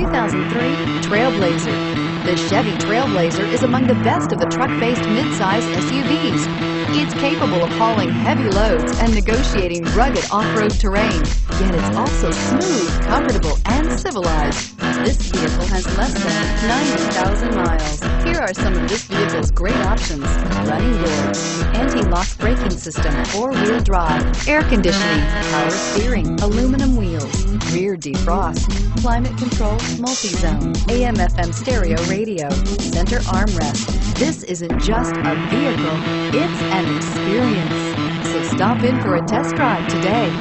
2003 Trailblazer. The Chevy Trailblazer is among the best of the truck-based midsize SUVs. It's capable of hauling heavy loads and negotiating rugged off-road terrain, yet it's also smooth, comfortable, and civilized. This vehicle has less than 90,000 miles. Here are some of this vehicle's great options. Running boards, anti-lock braking system, four-wheel drive, air conditioning, power steering, aluminum wheels, rear defrost, climate control, multi-zone, AM FM stereo radio, center armrest. This isn't just a vehicle, it's an experience. So stop in for a test drive today.